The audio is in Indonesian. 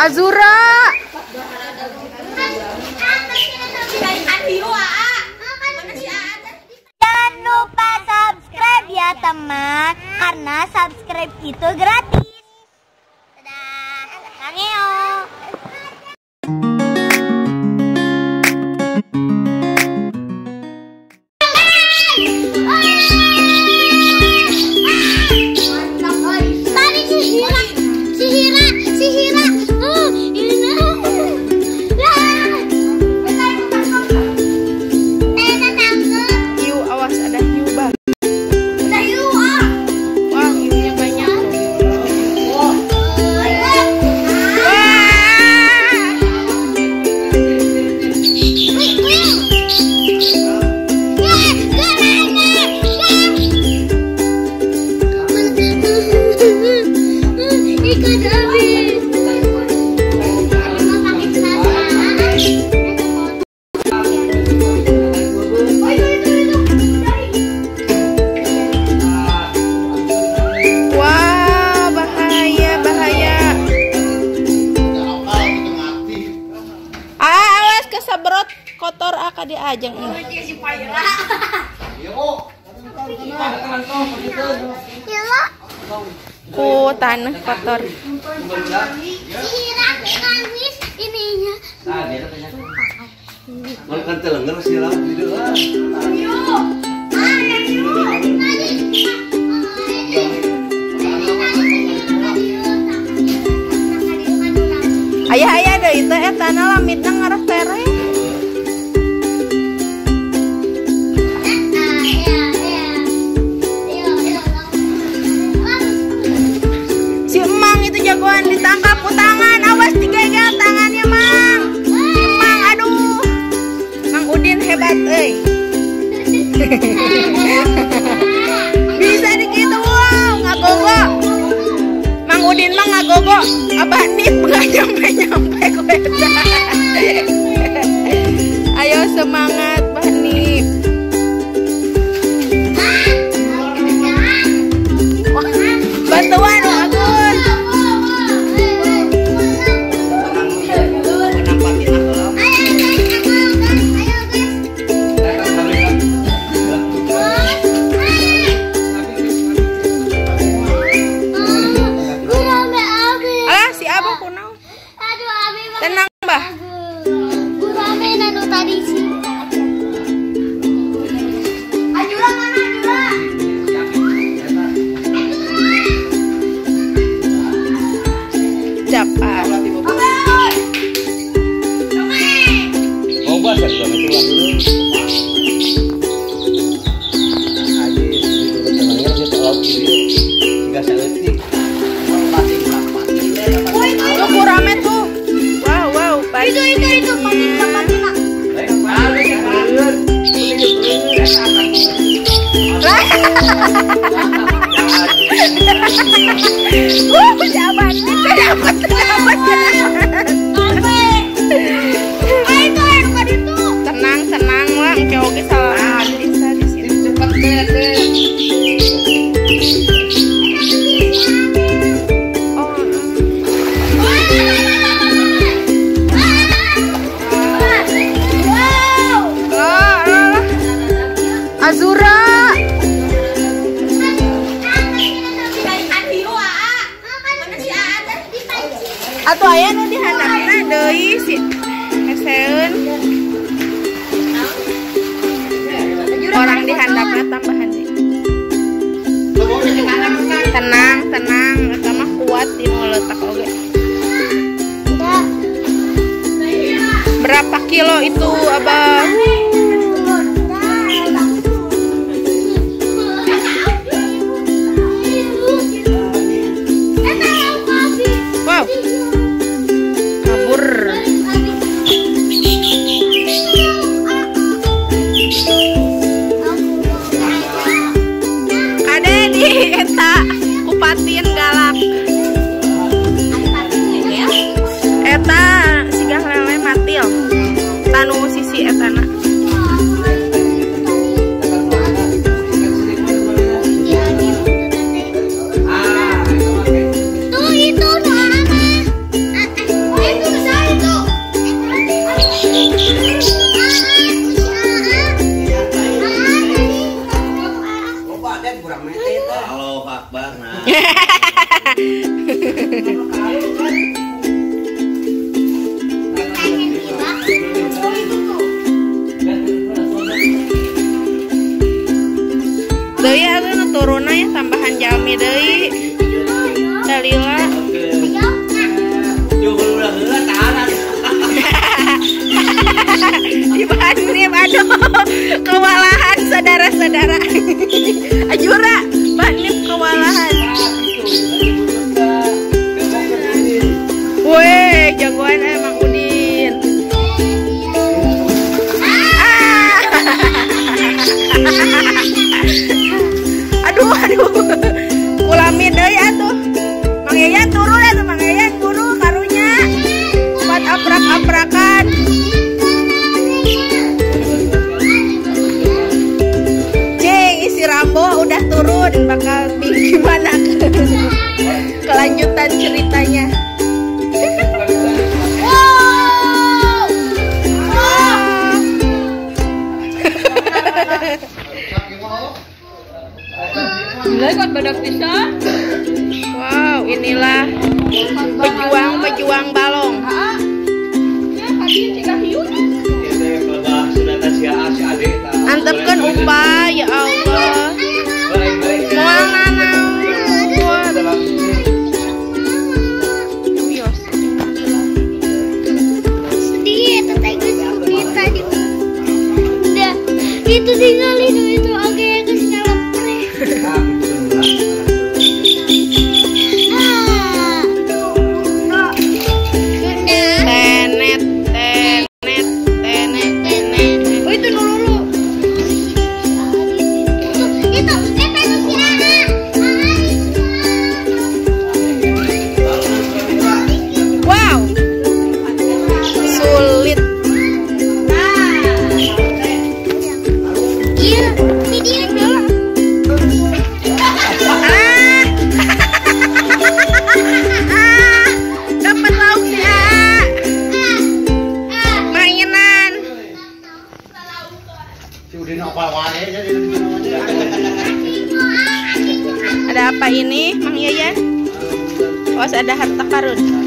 Azura. Jangan lupa subscribe ya teman, karena subscribe itu gratis. Ah di ajeng ini. Ku tanah kotor. ininya Kalau kan telenger sih lah, gitu lah. Bisa dikitu, wow, ngagogo. Mang Udin mah ngagogo. Abah nip nggak nyampe-nyampe Tenang, tenang, wah. Oke, oke, salah. Atau aya nu dihandapna deui si eseun. Orang dihandapna tambahan deui. Tenang, tenang, eta mah kuat di letak oge. Berapa kilo itu, Abah? Akbar nah Deui ada ya, nu turunna ya tambahan jami deui. Dalila. Yo ulah heula tahanan. Dibanding aduh kewalahan saudara-saudara. Prabowo udah turun bakal gimana? Kelanjutan ceritanya. Wow. wow inilah pejuang-pejuang balong. Antepkan umpan Ada apa ini, Mang Yayan? Oh, ada harta karun.